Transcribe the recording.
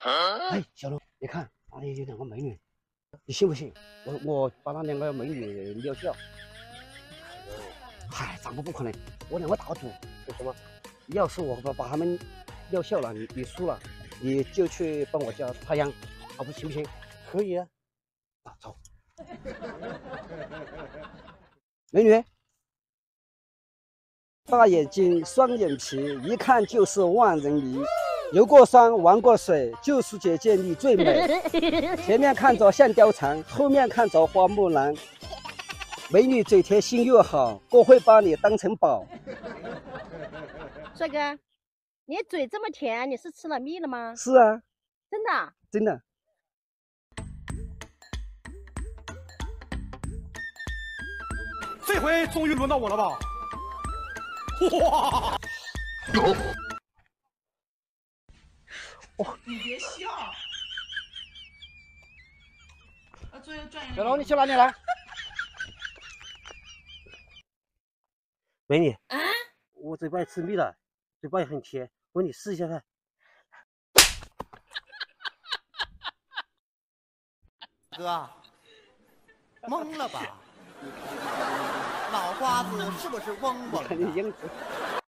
哎，小龙，你看那里有两个美女，你信不信？我我把那两个美女撂下。嗨，咱们不可能，我两个打赌，说什么？要是我把把他们撂下了，你你输了，你就去帮我家插秧，好不行不行？可以啊。啊，走。美女，大眼睛，双眼皮，一看就是万人迷。游过山，玩过水，就是姐姐你最美。前面看着像貂蝉，后面看着花木兰。美女嘴甜心又好，我会把你当成宝。帅哥，你嘴这么甜，你是吃了蜜了吗？是啊，真的？真的。这回终于轮到我了吧？哇！你别笑。啊，最后转一小龙，你去哪里来？美女，啊？我嘴巴也吃蜜了，嘴巴也很甜，我给你试一下看。哥，懵了吧？脑瓜子是不是嗡嗡的？